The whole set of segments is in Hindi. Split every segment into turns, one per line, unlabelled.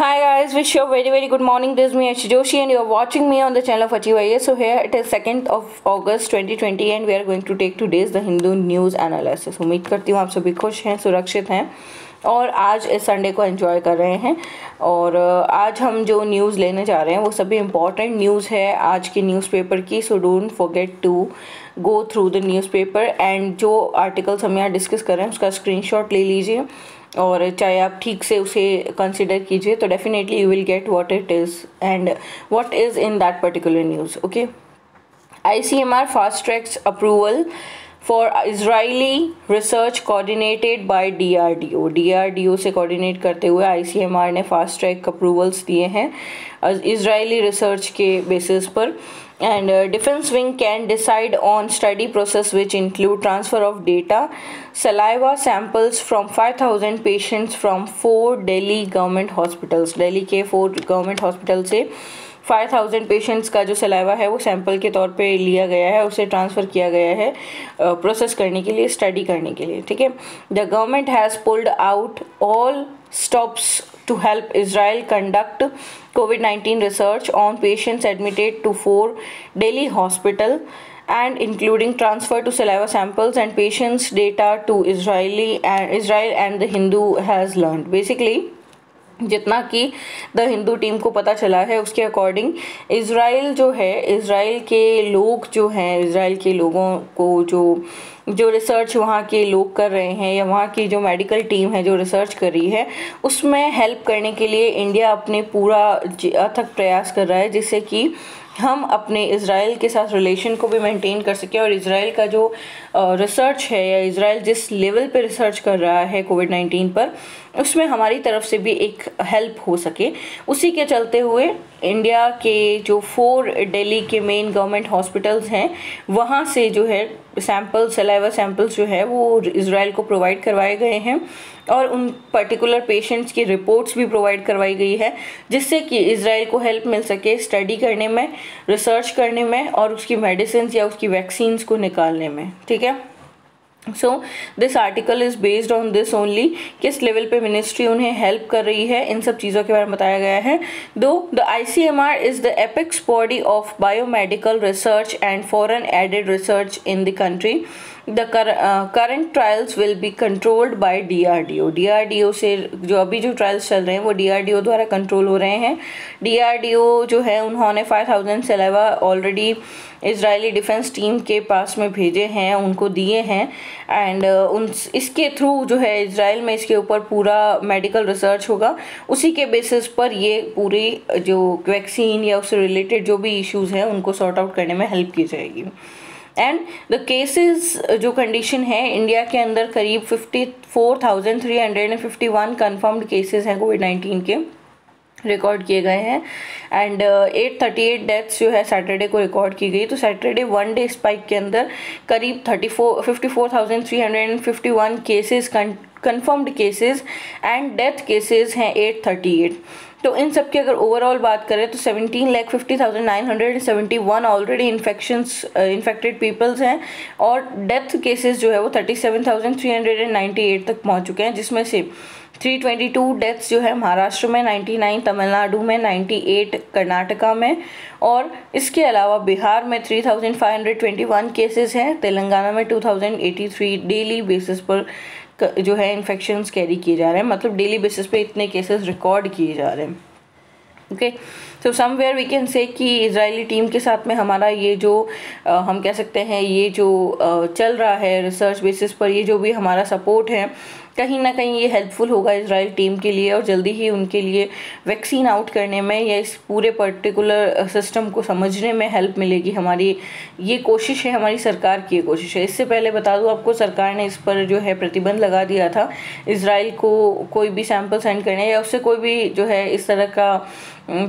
Hi guys, wish you a very very good morning. This is me Ashi Joshi and you are watching me on the channel of Achieve IAS. So here it is 2nd of August 2020 and we are going to take today's The Hindu News Analysis. उम्मीद करती हूँ आप सभी खुश हैं सुरक्षित हैं और आज इस संडे को एंजॉय कर रहे हैं और आज हम जो न्यूज़ लेने जा रहे हैं वो सभी इंपॉर्टेंट न्यूज़ है आज की न्यूज़पेपर की so don't forget to go through the newspaper and जो आर्टिकल्स हम यहाँ डिस्कस कर रहे हैं उसका स्क्रीनशॉट ले लीजिए और चाहे आप ठीक से उसे कंसिडर कीजिए तो definitely you will get what it is and what is in that particular news okay I C M R fast tracks approval for Israeli research coordinated by DRDO DRDO से कोऑर्डिनेट करते हुए आईसीएमआर ने फास्ट ट्रैक अप्रूवल्स दिए हैं इसराइली रिसर्च के बेसिस पर। And uh, defense wing can decide on study process which include transfer of data saliva samples from 5000 patients from four delhi government hospitals delhi के four government hospital से 5000 पेशेंट्स का जो सलाइवा है वो सैंपल के तौर पे लिया गया है उसे ट्रांसफ़र किया गया है प्रोसेस करने के लिए स्टडी करने के लिए ठीक है the government has pulled out all stops to help Israel conduct COVID-19 research on patients admitted to four Delhi hospital and including transfer to saliva samples and patients data to Israeli and Israel and the Hindu has learned. Basically, जितना कि द हिंदू टीम को पता चला है उसके अकॉर्डिंग इसराइल जो है इसराइल के लोग जो हैं इसराइल के लोगों को जो जो रिसर्च वहाँ के लोग कर रहे हैं या वहाँ की जो मेडिकल टीम है जो रिसर्च कर रही है, उसमें हेल्प करने के लिए इंडिया अपने पूरा अथक प्रयास कर रहा है, जिससे कि हम अपने इसराइल के साथ रिलेशन को भी मेंटेन कर सकें और इसराइल का जो रिसर्च है या इसराइल जिस लेवल पे रिसर्च कर रहा है कोविड नाइन्टीन पर, उसमें हमारी तरफ़ से भी एक हेल्प हो सके। उसी के चलते हुए इंडिया के जो फोर दिल्ली के मेन गवर्नमेंट हॉस्पिटल्स हैं, वहाँ से जो है सैंपल सलाइवा सैम्पल्स जो है वो इसराइल को प्रोवाइड करवाए गए हैं। और उन पर्टिकुलर पेशेंट्स की रिपोर्ट्स भी प्रोवाइड करवाई गई है, जिससे कि इसराइल को हेल्प मिल सके स्टडी करने में रिसर्च करने में और उसकी मेडिसिन या उसकी वैक्सीन्स को निकालने में। ठीक है? So this article is based on this only किस लेवल पे मिनिस्ट्री उन्हें हेल्प कर रही है? इन सब चीज़ों के बारे में बताया गया है। Though the I C M R is the apex body of biomedical research and foreign aided research in the country the current trials will be controlled by DRDO DRDO से जो अभी जो ट्रायल्स चल रहे हैं, वो डीआरडीओ द्वारा कंट्रोल हो रहे हैं। डीआरडीओ जो है, उन्होंने फाइव थाउज़ेंड से अलावा ऑलरेडी इसराइली डिफेंस टीम के पास में भेजे हैं, उनको दिए हैं। एंड उन, इसके थ्रू जो है इसराइल में इसके ऊपर पूरा मेडिकल रिसर्च होगा। उसी के बेसिस पर ये पूरी जो वैक्सीन या उससे रिलेटेड जो भी इश्यूज़ हैं, उनको सॉर्ट आउट करने में हेल्प की जाएगी। एंड, द केसेस जो कंडीशन है, इंडिया के अंदर करीब fifty, four thousand three hundred and fifty one confirmed cases हैं कोविड नाइन्टीन के। रिकॉर्ड किए गए हैं। And eight thirty eight deaths जो है सैटरडे को रिकॉर्ड की गई। तो सैटरडे वन डे स्पाइक के अंदर करीब thirty four fifty four thousand three hundred and fifty one cases confirmed cases and death cases हैं एट थर्टी एट तो इन सब की अगर ओवरऑल बात करें तो seventeen lakh fifty thousand nine hundred and seventy one already infections infected peoples हैं। और डेथ केसेस जो है वो thirty seven thousand three hundred and ninety eight तक पहुँच चुके हैं, जिसमें से 322 डेथ्स जो है महाराष्ट्र में 99 तमिलनाडु में 98 कर्नाटका में और इसके अलावा बिहार में 3521 केसेस हैं तेलंगाना में 2083 डेली बेसिस पर जो है इन्फेक्शंस कैरी किए जा रहे हैं मतलब डेली बेसिस पे इतने केसेस रिकॉर्ड किए जा रहे हैं। Okay so somewhere we can say कि इसराइली टीम के साथ में हमारा ये जो आ, हम कह सकते हैं ये जो आ, चल रहा है रिसर्च बेसिस पर ये जो भी हमारा सपोर्ट है कहीं ना कहीं ये हेल्पफुल होगा इसराइल टीम के लिए और जल्दी ही उनके लिए वैक्सीन आउट करने में या इस पूरे पर्टिकुलर सिस्टम को समझने में हेल्प मिलेगी हमारी। ये कोशिश है, हमारी सरकार की ये कोशिश है। इससे पहले बता दूँ, आपको सरकार ने इस पर जो है प्रतिबंध लगा दिया था इसराइल को कोई भी सैंपल सेंड करने या उससे कोई भी जो है इस तरह का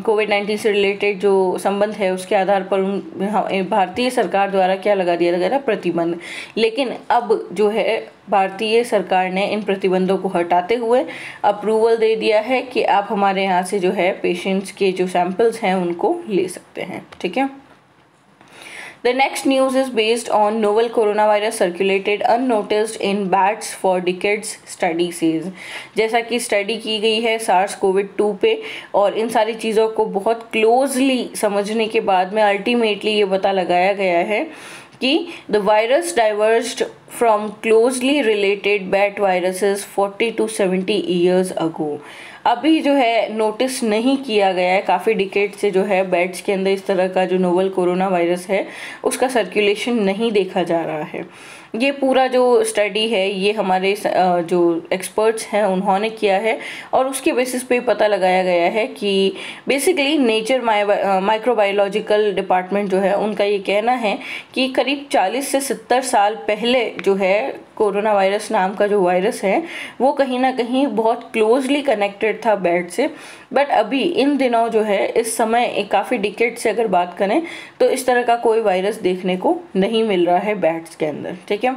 कोविड नाइन्टीन से रिलेटेड जो संबंध है, उसके आधार पर उन भारतीय सरकार द्वारा क्या लगा दिया गया था? प्रतिबंध। लेकिन अब जो है भारतीय सरकार ने इन प्रतिबंधों को हटाते हुए अप्रूवल दे दिया है कि आप हमारे यहाँ से जो है पेशेंट्स के जो सैंपल्स हैं उनको ले सकते हैं। ठीक है? The next news is based on novel corona virus circulated unnoticed in bats for decades study says जैसा कि स्टडी की गई है सार्स कोविड टू पे और इन सारी चीज़ों को बहुत क्लोजली समझने के बाद में अल्टीमेटली ये पता लगाया गया है कि the virus diverged from closely related bat viruses 40 to 70 years ago अभी जो है नोटिस नहीं किया गया है। काफ़ी डिकेट से जो है बैट्स के अंदर इस तरह का जो नोवल कोरोना वायरस है, उसका सर्कुलेशन नहीं देखा जा रहा है। ये पूरा जो स्टडी है, ये हमारे जो एक्सपर्ट्स हैं, उन्होंने किया है और उसके बेसिस पे पता लगाया गया है कि बेसिकली नेचर माइक्रोबायोलॉजिकल डिपार्टमेंट जो है, उनका ये कहना है कि करीब 40 से 70 साल पहले जो है कोरोना वायरस नाम का जो वायरस है, वो कहीं ना कहीं बहुत क्लोजली कनेक्टेड था बेड से। बट अभी इन दिनों जो है, इस समय काफ़ी डिकेट से अगर बात करें तो इस तरह का कोई वायरस देखने को नहीं मिल रहा है बैट्स के अंदर, ठीक है?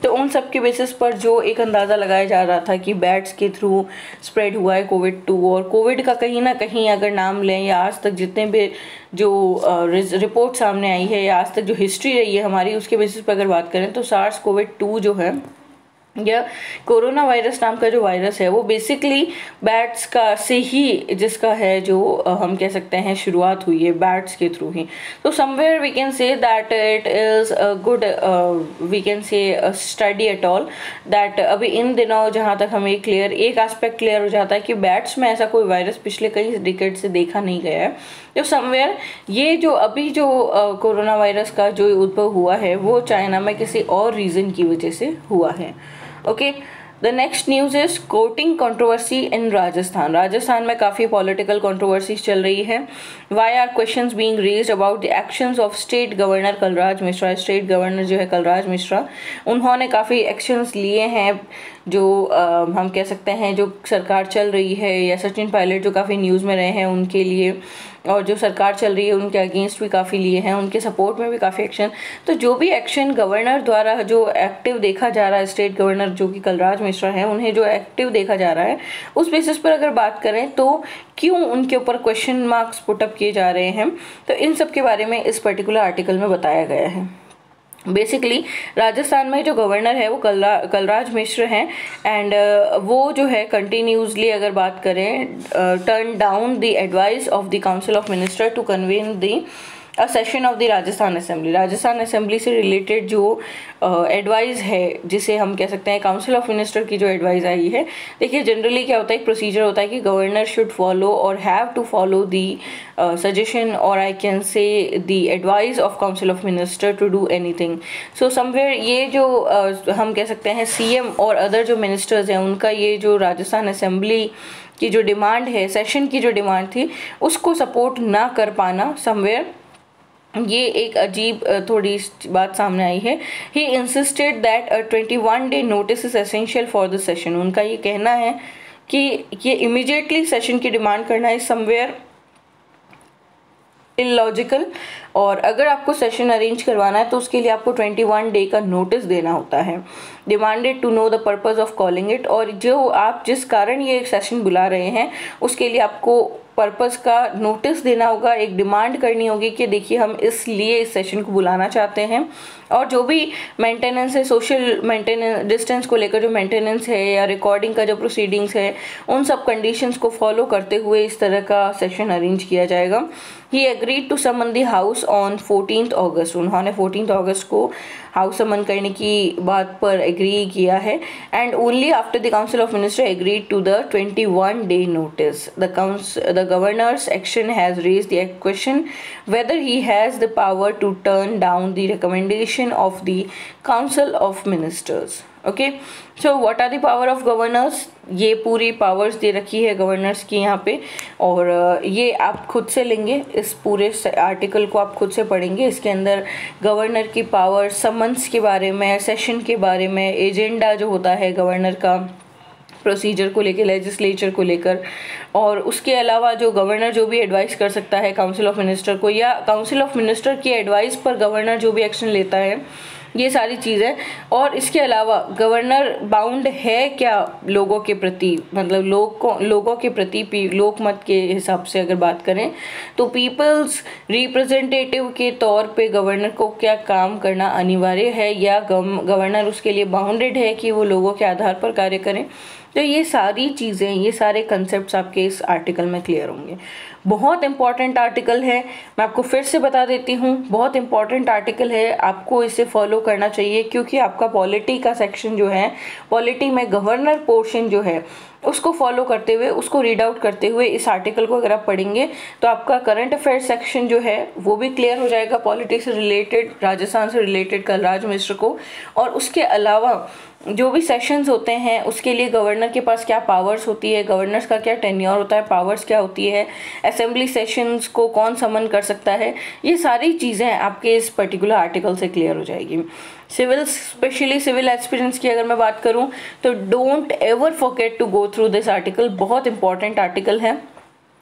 तो उन सब के बेसिस पर जो एक अंदाज़ा लगाया जा रहा था कि बैट्स के थ्रू स्प्रेड हुआ है कोविड टू और कोविड का कहीं ना कहीं अगर नाम लें या आज तक जितने भी जो रिपोर्ट सामने आई है या आज तक जो हिस्ट्री रही है हमारी, उसके बेसिस पर अगर बात करें तो सार्स कोविड टू जो है या कोरोना वायरस नाम का जो वायरस है, वो बेसिकली बैट्स का से ही जिसका है जो हम कह सकते हैं शुरुआत हुई है बैट्स के थ्रू ही। तो somewhere we can say that it is a good we can say study at all that अभी इन दिनों जहाँ तक हमें क्लियर एक एस्पेक्ट क्लियर हो जाता है कि बैट्स में ऐसा कोई वायरस पिछले कई डिकेट से देखा नहीं गया है। तो समवेयर ये जो अभी जो कोरोना वायरस का जो उद्भव हुआ है, वो चाइना में किसी और रीज़न की वजह से हुआ है। Okay the next news is courting controversy in Rajasthan Rajasthan में काफ़ी पॉलिटिकल कंट्रोवर्सीज चल रही है। Why are question being raise about the actions of state governor Kalraj Mishra state governor जो है कलराज मिश्रा उन्होंने काफ़ी एक्शंस लिए हैं। जो आ, हम कह सकते हैं जो सरकार चल रही है या सचिन पायलट जो काफ़ी न्यूज़ में रहे हैं उनके लिए और जो सरकार चल रही है उनके अगेंस्ट भी काफ़ी लिए हैं उनके सपोर्ट में भी काफ़ी एक्शन तो जो भी एक्शन गवर्नर द्वारा जो एक्टिव देखा जा रहा है स्टेट गवर्नर जो कि कलराज मिश्रा है उन्हें जो एक्टिव देखा जा रहा है उस बेसिस पर अगर बात करें तो क्यों उनके ऊपर क्वेश्चन मार्क्स पुटअप किए जा रहे हैं? तो इन सब के बारे में इस पर्टिकुलर आर्टिकल में बताया गया है। बेसिकली राजस्थान में जो गवर्नर है वो कलरा कलराज मिश्र हैं। एंड uh, वो जो है कंटिन्यूसली अगर बात करें turn down the advice of the council of minister to convene the a session of the Rajasthan assembly Rajasthan assembly से रिलेटेड जो एडवाइस uh, है जिसे हम कह सकते हैं काउंसिल ऑफ़ मिनिस्टर की जो एडवाइस आई है देखिए जनरली क्या होता है एक प्रोसीजर होता है कि गवर्नर शुड फॉलो और have to follow the suggestion और I can say the advice of council of minister to do anything so somewhere ये जो uh, हम कह सकते हैं सीएम और अदर जो मिनिस्टर्स हैं उनका ये जो राजस्थान असेंबली की जो डिमांड है सेशन की जो डिमांड थी उसको सपोर्ट ना कर पाना समवेयर ये एक अजीब थोड़ी बात सामने आई है। He insisted that twenty one day notice is essential for the session उनका ये कहना है कि ये इमिजिएटली सेशन की डिमांड करना है समवेयर इलॉजिकल और अगर आपको सेशन अरेंज करवाना है तो उसके लिए आपको 21 डे का नोटिस देना होता है। Demanded to know the purpose of calling it और जो आप जिस कारण ये सेशन बुला रहे हैं, उसके लिए आपको पर्पज़ का नोटिस देना होगा, एक डिमांड करनी होगी कि देखिए हम इसलिए इस सेशन को बुलाना चाहते हैं। और जो भी मेंटेनेंस है सोशल मेंटेनेंस डिस्टेंस को लेकर जो मेंटेनेंस है या रिकॉर्डिंग का जो प्रोसीडिंग्स है, उन सब कंडीशंस को फॉलो करते हुए इस तरह का सेशन अरेंज किया जाएगा। He agreed to summon the house on fourteen August उन्होंने फोर्टीन अगस्त को हाउस समन करने की बात पर एग्री किया है and only after the council of minister agreed to the twenty one day notice the council the governor's action has raise the question whether he has the power to turn down the recommendation of the council of ministers. Okay so what are the power of governors ये पूरी पावर्स दे रखी है गवर्नर्स की यहाँ पे। और ये आप खुद से लेंगे। इस पूरे आर्टिकल को आप खुद से पढ़ेंगे। इसके अंदर गवर्नर की पावर समन्स के बारे में सेशन के बारे में एजेंडा जो होता है गवर्नर का प्रोसीजर को लेकर लेजिस्लेचर को लेकर। और उसके अलावा जो गवर्नर जो भी एडवाइस कर सकता है काउंसिल ऑफ़ मिनिस्टर को, या काउंसिल ऑफ़ मिनिस्टर की एडवाइस पर गवर्नर जो भी एक्शन लेता है, ये सारी चीज़ें। और इसके अलावा गवर्नर बाउंड है क्या लोगों के प्रति? मतलब लोग को, लोगों के प्रति लोक मत के हिसाब से अगर बात करें तो पीपल्स रिप्रेजेंटेटिव के तौर पे गवर्नर को क्या काम करना अनिवार्य है? या गवर्नर उसके लिए बाउंडेड है कि वो लोगों के आधार पर कार्य करें? तो ये सारी चीज़ें, ये सारे कंसेप्ट आपके इस आर्टिकल में क्लियर होंगे। बहुत इंपॉर्टेंट आर्टिकल है। मैं आपको फिर से बता देती हूँ, बहुत इंपॉर्टेंट आर्टिकल है। आपको इसे फॉलो करना चाहिए, क्योंकि आपका पॉलिटी का सेक्शन जो है पॉलिटी में गवर्नर पोर्शन जो है उसको फॉलो करते हुए, उसको रीड आउट करते हुए इस आर्टिकल को अगर आप पढ़ेंगे तो आपका करंट अफेयर सेक्शन जो है, वो भी क्लियर हो जाएगा पॉलिटिक्स से रिलेटेड राजस्थान से रिलेटेड कलराज मिश्र को। और उसके अलावा जो भी सेशंस होते हैं, उसके लिए गवर्नर के पास क्या पावर्स होती है गवर्नर्स का क्या टेन्योर होता है पावर्स क्या होती है असेंबली सेशंस को कौन समन कर सकता है, ये सारी चीज़ें आपके इस पर्टिकुलर आर्टिकल से क्लियर हो जाएगी। सिविल स्पेशली सिविल एक्सपीरियंस की अगर मैं बात करूँ तो don't ever forget to go through this article बहुत इंपॉर्टेंट आर्टिकल है।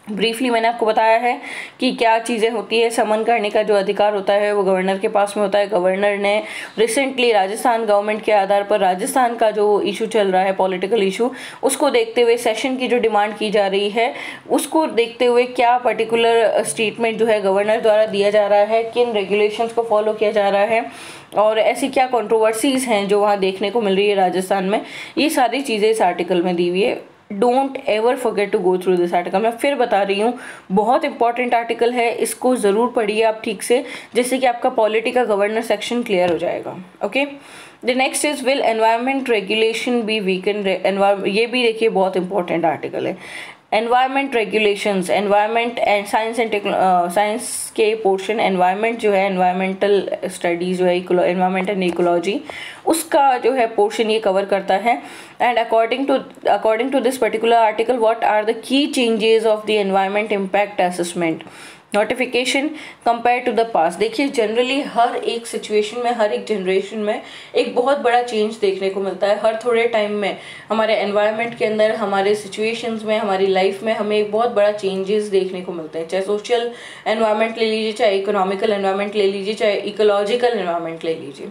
ब्रीफली मैंने आपको बताया है कि क्या चीज़ें होती है, समन करने का जो अधिकार होता है वो गवर्नर के पास में होता है। गवर्नर ने रिसेंटली राजस्थान गवर्नमेंट के आधार पर राजस्थान का जो इशू चल रहा है पॉलिटिकल इशू उसको देखते हुए सेशन की जो डिमांड की जा रही है, उसको देखते हुए क्या पर्टिकुलर स्टेटमेंट जो है गवर्नर द्वारा दिया जा रहा है, किन रेगुलेशंस को फॉलो किया जा रहा है, और ऐसी क्या कंट्रोवर्सीज़ हैं जो वहाँ देखने को मिल रही है राजस्थान में, ये सारी चीज़ें इस आर्टिकल में दी हुई है। Don't ever forget to go through this article मैं फिर बता रही हूँ, बहुत इंपॉर्टेंट आर्टिकल है, इसको ज़रूर पढ़िए आप ठीक से, जिससे कि आपका पॉलिटी का गवर्नर सेक्शन क्लियर हो जाएगा okay the next is will environment regulation be weaken ये भी देखिए, बहुत इंपॉर्टेंट आर्टिकल है। Environment regulations environment and science and science के पोर्शन एनवायरमेंट जो है एनवायरमेंटल स्टडीज़ जो है एनवायरमेंट एंड इकोलॉजी उसका जो है पोर्शन ये कवर करता है. And according to according to this particular article what are the key changes of the environment impact assessment notification compare to the past देखिए जनरली हर एक सिचुएशन में, हर एक जनरेशन में एक बहुत बड़ा चेंज देखने को मिलता है। हर थोड़े टाइम में हमारे एनवायरनमेंट के अंदर, हमारे सिचुएशंस में, हमारी लाइफ में हमें एक बहुत बड़ा चेंजेस देखने को मिलता है। चाहे सोशल एनवायरनमेंट ले लीजिए, चाहे इकोनॉमिकल एनवायरनमेंट ले लीजिए, चाहे इकोलॉजिकल एनवायरनमेंट ले लीजिए।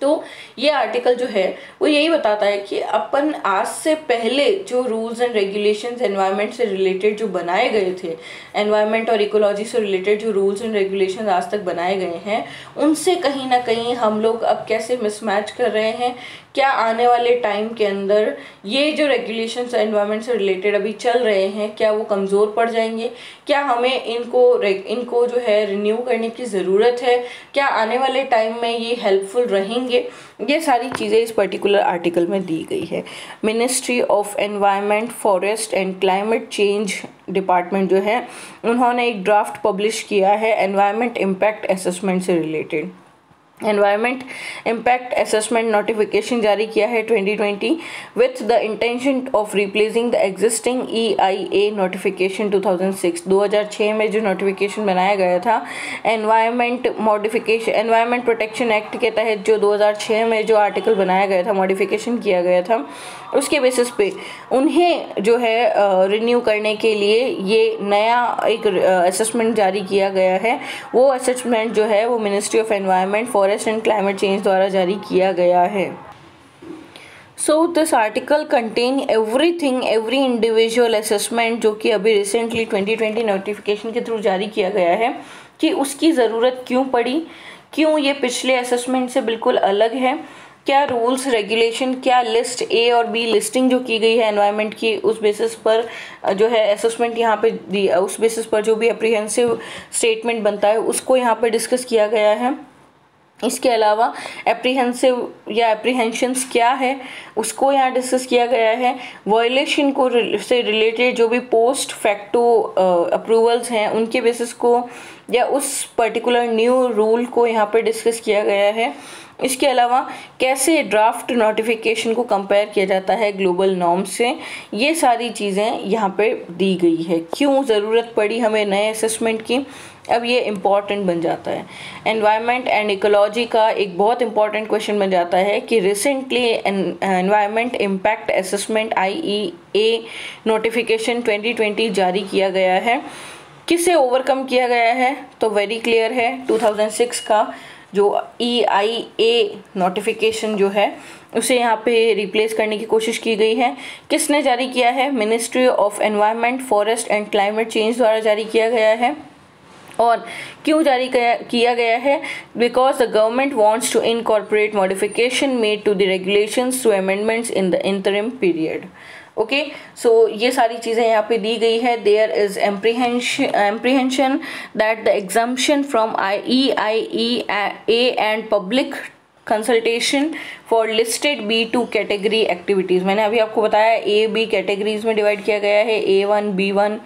तो ये आर्टिकल जो है, वो यही बताता है कि अपन आज से पहले जो रूल्स एंड रेगुलेशंस एनवायरनमेंट से रिलेटेड जो बनाए गए थे एनवायरनमेंट और इकोलॉजी से रिलेटेड जो रूल्स एंड रेगुलेशन आज तक बनाए गए हैं, उनसे कहीं ना कहीं हम लोग अब कैसे मिसमैच कर रहे हैं क्या आने वाले टाइम के अंदर ये जो रेगुलेशंस एनवायरनमेंट से रिलेटेड अभी चल रहे हैं, क्या वो कमज़ोर पड़ जाएँगे? क्या हमें इनको इनको जो है रिन्यू करने की ज़रूरत है? क्या आने वाले टाइम में ये हेल्पफुल रहेंगे? ये सारी चीज़ें इस पर्टिकुलर आर्टिकल में दी गई है। Ministry of environment forest and climate change department जो है, उन्होंने एक ड्राफ्ट पब्लिश किया है एनवायरनमेंट इम्पैक्ट असेसमेंट से related environment impact assessment notification जारी किया है 2020 with the intention of replacing the existing E I A notification 2006 2006 में जो नोटिफिकेशन बनाया गया था environment modification environment protection act के तहत जो 2006 में जो आर्टिकल बनाया गया था मॉडिफिकेशन किया गया था उसके बेसिस पे उन्हें जो है रिन्यू करने के लिए ये नया एक असेसमेंट जारी किया गया है। वो असेसमेंट जो है, वो ministry of environment forest and climate change द्वारा जारी किया गया है। So this article content everything every individual assessment जो कि अभी रिसेंटली 2020 नोटिफिकेशन के थ्रू जारी किया गया है कि उसकी ज़रूरत क्यों पड़ी, क्यों ये पिछले असेसमेंट से बिल्कुल अलग है। क्या रूल्स रेगुलेशन क्या लिस्ट ए और बी लिस्टिंग जो की गई है एनवायरनमेंट की, उस बेसिस पर जो है असेसमेंट यहाँ पे उस बेसिस पर जो भी अप्रीहेंसिव स्टेटमेंट बनता है, उसको यहाँ पे डिस्कस किया गया है। इसके अलावा एप्रीहेंसिव या एप्रीहेंशंस क्या है, उसको यहाँ डिस्कस किया गया है। वॉयलेशन को से रिलेटेड जो भी पोस्ट फैक्टो अप्रूवल्स हैं, उनके बेसिस को या उस पर्टिकुलर न्यू रूल को यहाँ पर डिस्कस किया गया है। इसके अलावा कैसे ड्राफ्ट नोटिफिकेशन को कंपेयर किया जाता है ग्लोबल नॉर्म से, ये सारी चीज़ें यहाँ पे दी गई है। क्यों ज़रूरत पड़ी हमें नए असेसमेंट की? अब ये इंपॉर्टेंट बन जाता है। एनवायरनमेंट एंड इकोलॉजी का एक बहुत इंपॉर्टेंट क्वेश्चन बन जाता है कि recently environment impact assessment I A notification 2020 जारी किया गया है। किसे ओवरकम किया गया है? तो वेरी क्लियर है 2006 का जो ई आई ए नोटिफिकेशन जो है, उसे यहाँ पे रिप्लेस करने की कोशिश की गई है। किसने जारी किया है? Ministry of environment forest and climate change द्वारा जारी किया गया है। और क्यों जारी किया गया है? Because the government wants to incorporate modification made to the regulations to amendments in the interim period okay so ये सारी चीज़ें यहाँ पे दी गई है। There is apprehension that the exemption from I E I E and public consultation for listed B two category activities मैंने अभी आपको बताया ए बी कैटेगरीज में डिवाइड किया गया है। A one B one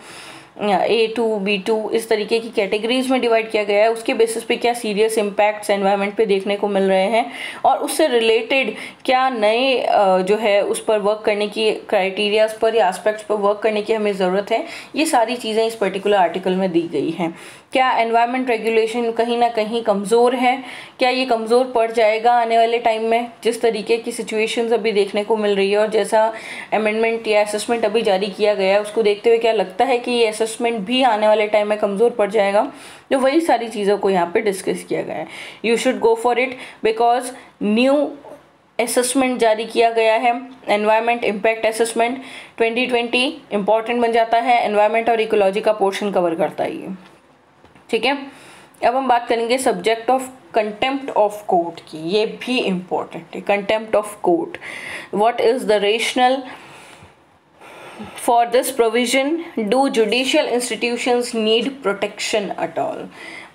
A two B two इस तरीके की कैटेगरीज में डिवाइड किया गया है। उसके बेसिस पे क्या सीरियस इम्पैक्ट्स एनवायरनमेंट पे देखने को मिल रहे हैं और उससे रिलेटेड क्या नए जो है, उस पर वर्क करने की क्राइटेरियाज पर या एस्पेक्ट्स पर वर्क करने की हमें ज़रूरत है, ये सारी चीज़ें इस पर्टिकुलर आर्टिकल में दी गई हैं। क्या एनवायरनमेंट रेगुलेशन कहीं ना कहीं कमज़ोर है? क्या ये कमज़ोर पड़ जाएगा आने वाले टाइम में? जिस तरीके की सिचुएशंस अभी देखने को मिल रही है और जैसा अमेंडमेंट या असेसमेंट अभी जारी किया गया है, उसको देखते हुए क्या लगता है कि ये असेसमेंट भी आने वाले टाइम में कमज़ोर पड़ जाएगा। तो वही सारी चीज़ों को यहाँ पे डिस्कस किया गया है। You should go for it because new assessment जारी किया गया है। एनवायरनमेंट इम्पैक्ट असेसमेंट 2020 इंपॉर्टेंट बन जाता है। एनवायरनमेंट और इकोलॉजी का पोर्शन कवर करता है ये। ठीक है? अब हम बात करेंगे subject of contempt of court की। ये भी इम्पोर्टेंट है। Contempt of court what is the rational for this provision do judicial institutions need protection at all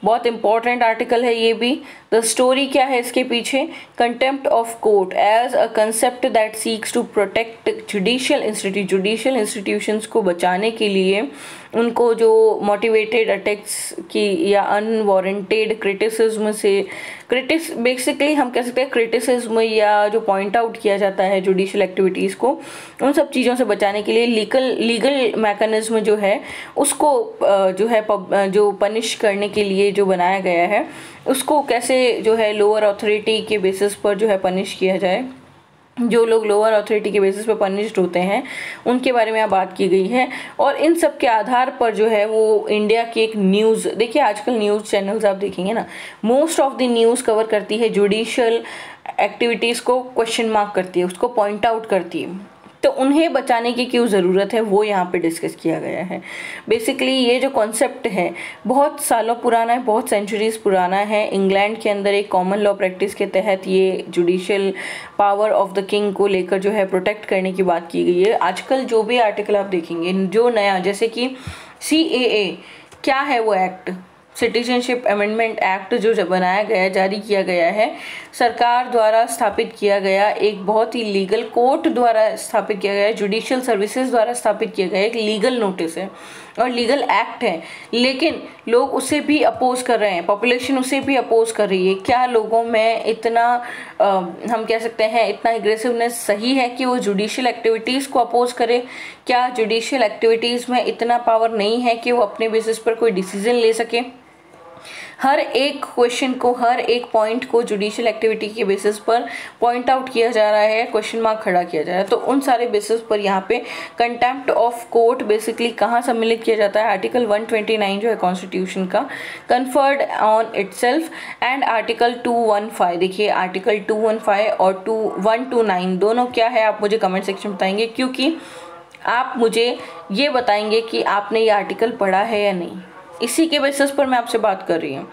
बहुत इंपॉर्टेंट आर्टिकल है ये भी द स्टोरी क्या है इसके पीछे? Contempt of court as a concept that seeks to protect judicial institute judicial institutions को बचाने के लिए उनको जो मोटिवेटेड अटैक्स की या अनवारंटेड क्रिटिसिज्म से क्रिटिस बेसिकली हम कह सकते हैं क्रिटिसिज्म या जो पॉइंट आउट किया जाता है जुडिशियल एक्टिविटीज़ को, उन सब चीज़ों से बचाने के लिए लीगल लीगल मैकेनिज्म जो है, उसको जो है जो पनिश करने के लिए जो बनाया गया है, उसको कैसे जो है लोअर अथॉरिटी के बेसिस पर जो है पनिश किया जाए। जो लोग लोअर अथॉरिटी के बेसिस पर पनिश्ड होते हैं, उनके बारे में बात की गई है। और इन सब के आधार पर जो है वो इंडिया की एक न्यूज़ देखिए आजकल न्यूज़ चैनल्स आप देखेंगे ना most of the news cover करती है जुडिशल एक्टिविटीज़ को क्वेश्चन मार्क करती है, उसको पॉइंट आउट करती है। तो उन्हें बचाने की क्यों ज़रूरत है, वो यहाँ पे डिस्कस किया गया है। बेसिकली ये जो कॉन्सेप्ट है, बहुत सालों पुराना है, बहुत सेंचुरीज पुराना है। इंग्लैंड के अंदर एक कॉमन लॉ प्रैक्टिस के तहत ये judicial power of the king को लेकर जो है प्रोटेक्ट करने की बात की गई है। आजकल जो भी आर्टिकल आप देखेंगे, जो नया, जैसे कि CAA क्या है वो एक्ट सिटीजनशिप अमेंडमेंट एक्ट जो बनाया गया जारी किया गया है सरकार द्वारा स्थापित किया गया एक बहुत ही लीगल कोर्ट द्वारा स्थापित किया गया जुडिशियल सर्विसेज़ द्वारा स्थापित किया गया एक लीगल नोटिस है और लीगल एक्ट है। लेकिन लोग उसे भी अपोज कर रहे हैं पॉपुलेशन उसे भी अपोज कर रही है। क्या लोगों में इतना आ, हम कह सकते हैं इतना एग्रेसिवनेस सही है कि वो जुडिशियल एक्टिविटीज़ को अपोज करे? क्या जुडिशियल एक्टिविटीज़ में इतना पावर नहीं है कि वो अपने बेसिस पर कोई डिसीज़न ले सके? हर एक क्वेश्चन को, हर एक पॉइंट को जुडिशियल एक्टिविटी के बेसिस पर पॉइंट आउट किया जा रहा है क्वेश्चन मार्क खड़ा किया जा रहा है। तो उन सारे बेसिस पर यहाँ पे कंटेम्प्ट ऑफ़ कोर्ट बेसिकली कहाँ सम्मिलित किया जाता है? आर्टिकल 129 जो है कॉन्स्टिट्यूशन का conferred on it and article 215 देखिए आर्टिकल 215 और टू वन टू नाइन दोनों क्या है? आप मुझे कमेंट सेक्शन बताएँगे, क्योंकि आप मुझे ये बताएँगे कि आपने ये आर्टिकल पढ़ा है या नहीं। इसी के बेसिस पर मैं आपसे बात कर रही हूँ।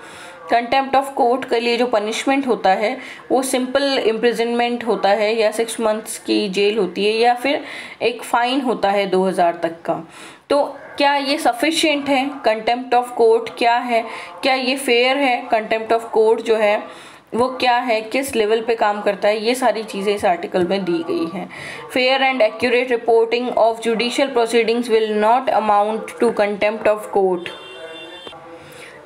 कंटेम्प्ट ऑफ़ कोर्ट के लिए जो पनिशमेंट होता है, वो सिंपल इम्प्रिजनमेंट होता है या सिक्स मंथ्स की जेल होती है या फिर एक फ़ाइन होता है दो हज़ार तक का। तो क्या ये सफिशिएंट है? कंटेम्प्ट ऑफ़ कोर्ट क्या है? क्या ये फेयर है? कंटेम्प्ट ऑफ़ कोर्ट जो है, वो क्या है? किस लेवल पे काम करता है? ये सारी चीज़ें इस आर्टिकल में दी गई हैं। Fair and accurate reporting of judicial proceedings will not amount to contempt of court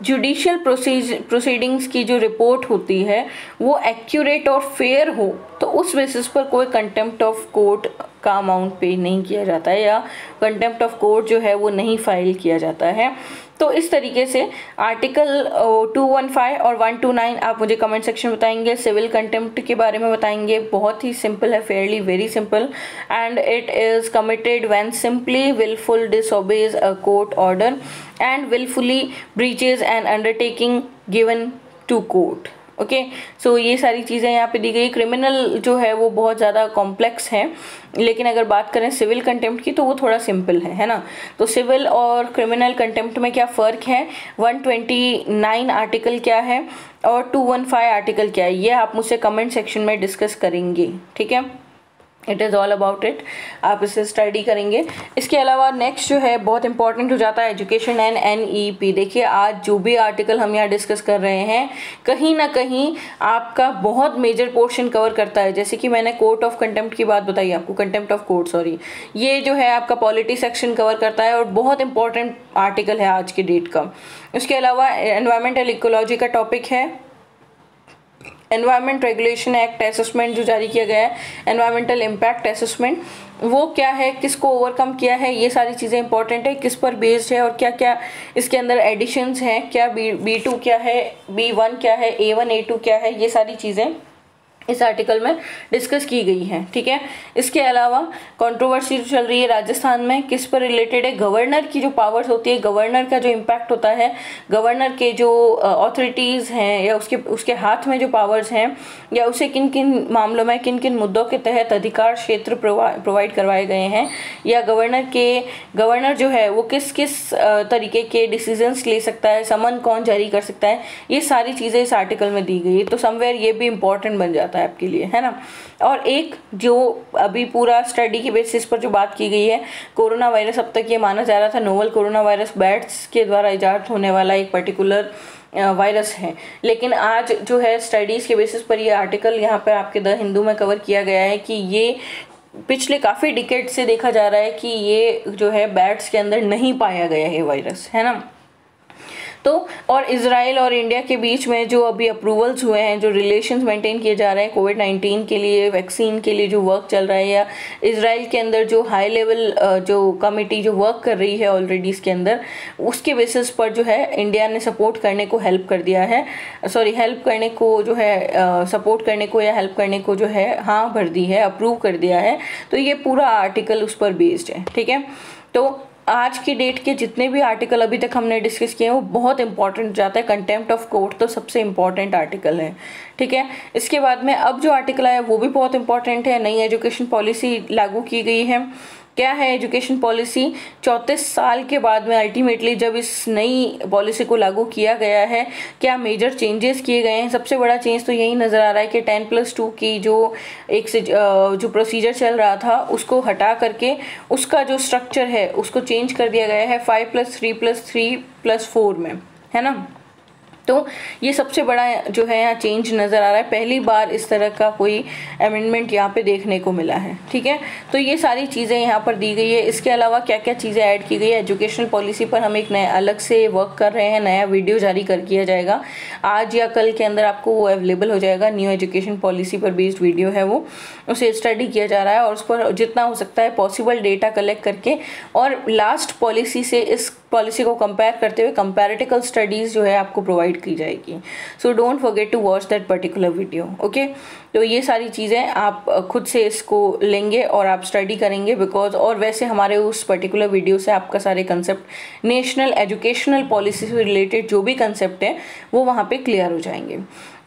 judicial proceedings की जो रिपोर्ट होती है, वो एक्यूरेट और फेयर हो तो उस बेसिस पर कोई कंटेम्प्ट ऑफ़ कोर्ट का अमाउंट पे नहीं किया जाता है या कंटेम्प्ट ऑफ़ कोर्ट जो है वो नहीं फ़ाइल किया जाता है। तो इस तरीके से आर्टिकल 215 और 129 आप मुझे कमेंट सेक्शन बताएँगे सिविल कंटेम्प्ट के बारे में बताएँगे। बहुत ही सिंपल है fairly very simple and it is committed when simply wilful disobeys a court order and wilfully breaches and undertaking given to court okay so ये सारी चीज़ें यहाँ पे दी गई। क्रिमिनल जो है, वो बहुत ज़्यादा कॉम्प्लेक्स है। लेकिन अगर बात करें सिविल कंटेम्प्ट की तो वो थोड़ा सिंपल है है ना? तो सिविल और क्रिमिनल कंटेम्प्ट में क्या फ़र्क है? 129 आर्टिकल क्या है? और 215 आर्टिकल क्या है? ये आप मुझसे कमेंट सेक्शन में डिस्कस करेंगे। ठीक है? It is all about it आप इसे स्टडी करेंगे। इसके अलावा नेक्स्ट जो है, बहुत इंपॉर्टेंट हो जाता है education and N E P देखिए, आज जो भी आर्टिकल हम यहाँ डिस्कस कर रहे हैं, कहीं ना कहीं आपका बहुत मेजर पोर्शन कवर करता है। जैसे कि मैंने कोर्ट ऑफ़ कंटेम्प्ट की बात बताई आपको। कंटेम्प्ट ऑफ़ कोर्ट सॉरी ये जो है, आपका पॉलिटी सेक्शन कवर करता है और बहुत इंपॉर्टेंट आर्टिकल है आज के डेट का। उसके अलावा एनवायरमेंटल इकोलॉजी का टॉपिक है। एनवायरमेंट रेगुलेशन एक्ट असेसमेंट जो जारी किया गया है एनवायरमेंटल इम्पैक्ट असेसमेंट वो क्या है, किसको ओवरकम किया है, ये सारी चीज़ें इंपॉर्टेंट है, किस पर बेस्ड है और क्या क्या इसके अंदर एडिशंस हैं, क्या बी बी टू क्या है बी वन क्या है ए वन ए टू क्या है, ये सारी चीज़ें इस आर्टिकल में डिस्कस की गई है, ठीक है? इसके अलावा कंट्रोवर्सी चल रही है राजस्थान में, किस पर रिलेटेड है? गवर्नर की जो पावर्स होती है गवर्नर का जो इम्पैक्ट होता है गवर्नर के जो अथॉरिटीज़ हैं या उसके उसके हाथ में जो पावर्स हैं, या उसे किन किन मामलों में किन किन मुद्दों के तहत अधिकार क्षेत्र प्रोवाइड करवाए गए हैं, या गवर्नर के गवर्नर जो है, वो किस किस तरीके के डिसीजंस ले सकता है, समन कौन जारी कर सकता है, ये सारी चीज़ें इस आर्टिकल में दी गई है तो समवेयर ये भी इंपॉर्टेंट बन जाता है। आपके लिए, है ना? और एक जो अभी पूरा स्टडी के बेसिस पर जो बात की गई है, कोरोना वायरस अब तक ये माना जा रहा था नोवल कोरोना वायरस बैट्स के द्वारा इजाद होने वाला एक पर्टिकुलर वायरस है। लेकिन आज जो है स्टडीज़ के बेसिस पर ये आर्टिकल यहाँ पर आपके द हिंदू में कवर किया गया है कि ये पिछले काफ़ी डिकेट से देखा जा रहा है कि ये जो है बैट्स के अंदर नहीं पाया गया है वायरस है ना? तो और इसराइल और इंडिया के बीच में जो अभी अप्रूवल्स हुए हैं, जो रिलेशंस मेंटेन किए जा रहे हैं कोविड नाइन्टीन के लिए वैक्सीन के लिए जो वर्क चल रहा है, या इसराइल के अंदर जो हाई लेवल जो कमिटी जो वर्क कर रही है ऑलरेडी इसके अंदर, उसके बेसिस पर जो है इंडिया ने सपोर्ट करने को हेल्प कर दिया है। सॉरी हेल्प करने को जो है सपोर्ट करने को या हेल्प करने को जो है हाँ भर दी है अप्रूव कर दिया है। तो ये पूरा आर्टिकल उस पर बेस्ड है, ठीक है? तो आज की डेट के जितने भी आर्टिकल अभी तक हमने डिस्कस किए हैं, वो बहुत इंपॉर्टेंट जाता है। कंटेम्प्ट ऑफ़ कोर्ट तो सबसे इंपॉर्टेंट आर्टिकल है, ठीक है? इसके बाद में अब जो आर्टिकल आया, वो भी बहुत इंपॉर्टेंट है। नई एजुकेशन पॉलिसी लागू की गई है। क्या है एजुकेशन पॉलिसी? चौंतीस साल के बाद में अल्टीमेटली जब इस नई पॉलिसी को लागू किया गया है, क्या मेजर चेंजेस किए गए हैं? सबसे बड़ा चेंज तो यही नज़र आ रहा है कि टेन प्लस टू की जो एक से जो प्रोसीजर चल रहा था, उसको हटा करके उसका जो स्ट्रक्चर है, उसको चेंज कर दिया गया है five plus three plus three plus four में, है ना? तो ये सबसे बड़ा जो है यहाँ चेंज नज़र आ रहा है। पहली बार इस तरह का कोई अमेंडमेंट यहाँ पे देखने को मिला है, ठीक है? तो ये सारी चीज़ें यहाँ पर दी गई है। इसके अलावा क्या क्या चीज़ें ऐड की गई है? एजुकेशनल पॉलिसी पर हम एक नया अलग से वर्क कर रहे हैं। नया वीडियो जारी कर किया जाएगा। आज या कल के अंदर आपको वो अवेलेबल हो जाएगा। न्यू एजुकेशन पॉलिसी पर बेस्ड वीडियो है वो। उसे स्टडी किया जा रहा है और उस पर जितना हो सकता है पॉसिबल डेटा कलेक्ट करके और लास्ट पॉलिसी से इस पॉलिसी को कंपेयर करते हुए कंपेरेटिकल स्टडीज़ जो है आपको प्रोवाइड की जाएगी। So don't forget to watch that particular video okay तो ये सारी चीज़ें आप खुद से इसको लेंगे और आप स्टडी करेंगे बिकॉज़ और वैसे हमारे उस पर्टिकुलर वीडियो से आपका सारे कंसेप्ट नेशनल एजुकेशनल पॉलिसी से रिलेटेड जो भी कंसेप्ट है, वो वहाँ पे क्लियर हो जाएँगे।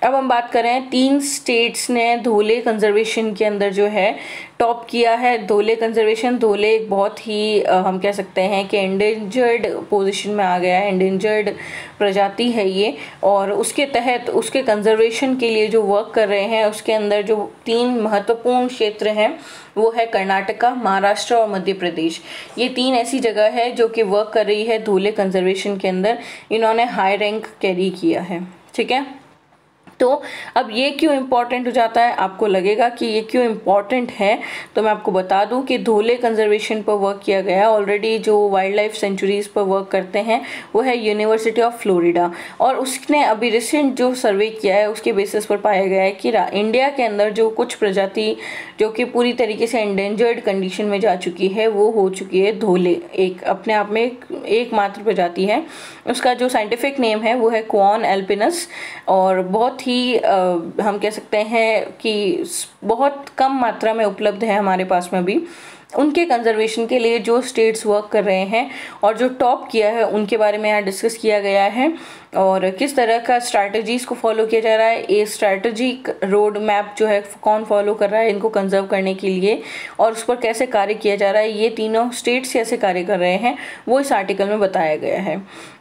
अब हम बात करें तीन स्टेट्स ने धोले कंजर्वेशन के अंदर जो है टॉप किया है। धोले कंजर्वेशन धोले एक बहुत ही हम कह सकते हैं कि एंडेंजर्ड पोजीशन में आ गया है। एंडेंजर्ड प्रजाति है ये। और उसके तहत, उसके कंजर्वेशन के लिए जो वर्क कर रहे हैं, उसके अंदर जो तीन महत्वपूर्ण क्षेत्र हैं, वो है कर्नाटका, महाराष्ट्र और मध्य प्रदेश। ये तीन ऐसी जगह है जो कि वर्क कर रही है धोले कंजर्वेशन के अंदर। इन्होंने हाई रैंक कैरी किया है। ठीक है? तो अब ये क्यों इंपॉर्टेंट हो जाता है? आपको लगेगा कि ये क्यों इंपॉर्टेंट है? तो मैं आपको बता दूँ कि धोले कंजर्वेशन पर वर्क किया गया ऑलरेडी जो वाइल्ड लाइफ सेंचुरीज पर वर्क करते हैं, वो है यूनिवर्सिटी ऑफ़ फ्लोरिडा और उसने अभी रिसेंट जो सर्वे किया है, उसके बेसिस पर पाया गया है कि इंडिया के अंदर जो कुछ प्रजाति, जो कि पूरी तरीके से एंडेंजर्ड कंडीशन में जा चुकी है, वो हो चुकी है धोले। एक, अपने आप में एक, एकमात्र प्रजाति है। उसका जो साइंटिफिक नेम है, वो है क्वान एल्पिनस और बहुत ही आ, हम कह सकते हैं कि बहुत कम मात्रा में उपलब्ध है हमारे पास में अभी उनके कंजर्वेशन के लिए जो स्टेट्स वर्क कर रहे हैं और जो टॉप किया है उनके बारे में यहाँ डिस्कस किया गया है। और किस तरह का स्ट्रैटेजीज को फॉलो किया जा रहा है? ये स्ट्रैटेजिक रोड मैप जो है, कौन फॉलो कर रहा है इनको कंजर्व करने के लिए और उस पर कैसे कार्य किया जा रहा है? ये तीनों स्टेट्स कैसे कार्य कर रहे हैं? वो इस आर्टिकल में बताया गया है।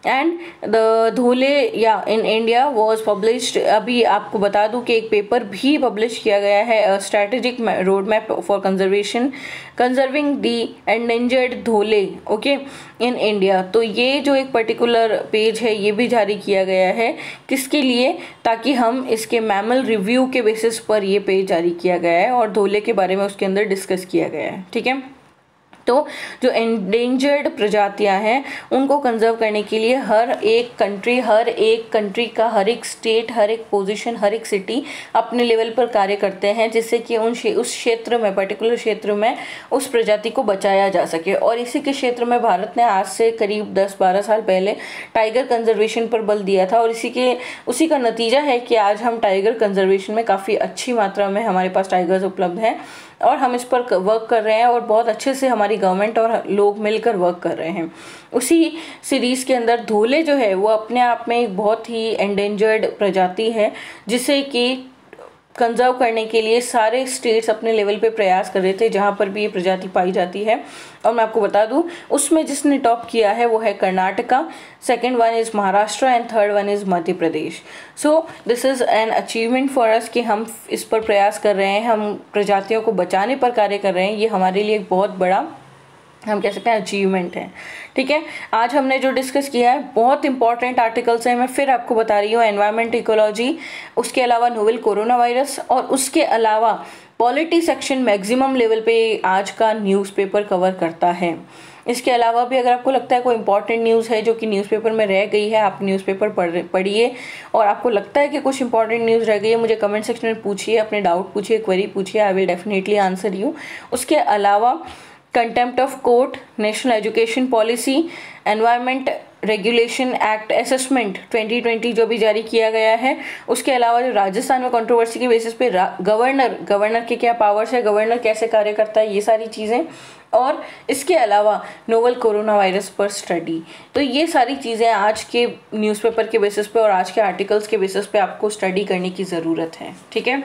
एंड द धोले या इन इंडिया वॉज़ पब्लिश्ड अभी आपको बता दूँ कि एक पेपर भी पब्लिश किया गया है strategic road map for conservation conserving the endangered dhole okay in India तो ये जो एक पर्टिकुलर पेज है, ये भी जारी किया गया है किसके लिए? ताकि हम इसके मैमल रिव्यू के बेसिस पर ये पेज जारी किया गया है और धोले के बारे में उसके अंदर डिस्कस किया गया है। ठीक है? तो जो एंडेंजर्ड प्रजातियाँ हैं, उनको कंजर्व करने के लिए हर एक कंट्री हर एक कंट्री का, हर एक स्टेट हर एक पोजीशन हर एक सिटी अपने लेवल पर कार्य करते हैं, जिससे कि उन उस क्षेत्र में पर्टिकुलर क्षेत्र में उस प्रजाति को बचाया जा सके। और इसी के क्षेत्र में भारत ने आज से करीब 10-12 साल पहले टाइगर कंजर्वेशन पर बल दिया था, और इसी के, उसी का नतीजा है कि आज हम टाइगर कंजर्वेशन में काफ़ी अच्छी मात्रा में हमारे पास टाइगर्स उपलब्ध हैं, और हम इस पर वर्क कर रहे हैं, और बहुत अच्छे से हमारी गवर्नमेंट और लोग मिलकर वर्क कर रहे हैं। उसी सीरीज़ के अंदर धोले जो है, वो अपने आप में एक बहुत ही एंडेंजर्ड प्रजाति है, जिसे कि कंजर्व करने के लिए सारे स्टेट्स अपने लेवल पे प्रयास कर रहे थे, जहाँ पर भी ये प्रजाति पाई जाती है। और मैं आपको बता दूँ, उसमें जिसने टॉप किया है, वो है Karnataka. Second one is Maharashtra and third one is Madhya Pradesh. So this is an achievement for us कि हम इस पर प्रयास कर रहे हैं, हम प्रजातियों को बचाने पर कार्य कर रहे हैं। ये हमारे लिए एक बहुत बड़ा हम कह सकते हैं अचीवमेंट है। ठीक है? आज हमने जो डिस्कस किया है, बहुत इंपॉर्टेंट आर्टिकल्स हैं, मैं फिर आपको बता रही हूँ एनवायरमेंट इकोलॉजी उसके अलावा नोवेल कोरोना वायरस और उसके अलावा पॉलिटी सेक्शन मैक्सिमम लेवल पे आज का न्यूज़पेपर कवर करता है। इसके अलावा भी अगर आपको लगता है कोई इंपॉर्टेंट न्यूज़ है जो कि न्यूज़पेपर में रह गई है, आप न्यूज़पेपर पढ़, पढ़िए और आपको लगता है कि कुछ इंपॉर्टेंट न्यूज़ रह गई है, मुझे कमेंट सेक्शन में पूछिए, अपने डाउट पूछिए क्वेरी पूछिए I will definitely answer you उसके अलावा contempt of court national education policy environment regulation act assessment 2020 जो भी जारी किया गया है, उसके अलावा जो राजस्थान में कंट्रोवर्सी के बेसिस पे गवर्नर गवर्नर के क्या पावर्स है गवर्नर कैसे कार्य करता है, ये सारी चीज़ें, और इसके अलावा नोवल कोरोना वायरस पर स्टडी तो ये सारी चीज़ें आज के न्यूज़पेपर के बेसिस पे और आज के आर्टिकल्स के बेसिस पे आपको स्टडी करने की ज़रूरत है, ठीक है?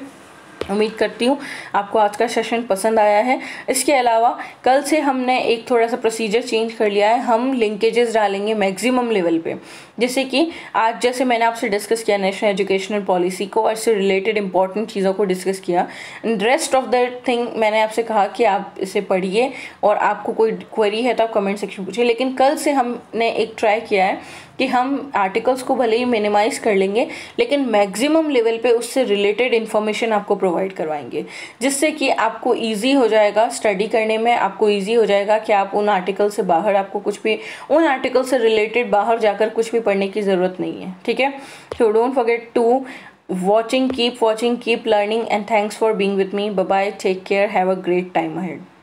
उम्मीद करती हूँ आपको आज का सेशन पसंद आया है। इसके अलावा, कल से हमने एक थोड़ा सा प्रोसीजर चेंज कर लिया है। हम लिंकेजेस डालेंगे मैक्सिमम लेवल पे। जैसे कि आज जैसे मैंने आपसे डिस्कस किया नेशनल एजुकेशनल पॉलिसी को और इससे रिलेटेड इंपॉर्टेंट चीज़ों को डिस्कस किया। And rest of the thing मैंने आपसे कहा कि आप इसे पढ़िए और आपको कोई क्वेरी है तो आप कमेंट सेक्शन पूछिए। लेकिन कल से हमने एक ट्राई किया है। कि हम आर्टिकल्स को भले ही मिनिमाइज़ कर लेंगे, लेकिन मैक्सिमम लेवल पे उससे रिलेटेड इन्फॉर्मेशन आपको प्रोवाइड करवाएँगे, जिससे कि आपको इजी हो जाएगा स्टडी करने में, आपको इजी हो जाएगा कि आप उन आर्टिकल से बाहर, आपको कुछ भी, उन आर्टिकल से रिलेटेड बाहर जाकर कुछ भी पढ़ने की ज़रूरत नहीं है, ठीक है? So don't forget to watching keep watching keep learning and thanks for being with me bye take care have a great time ahead